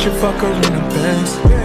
should fuck her in the best.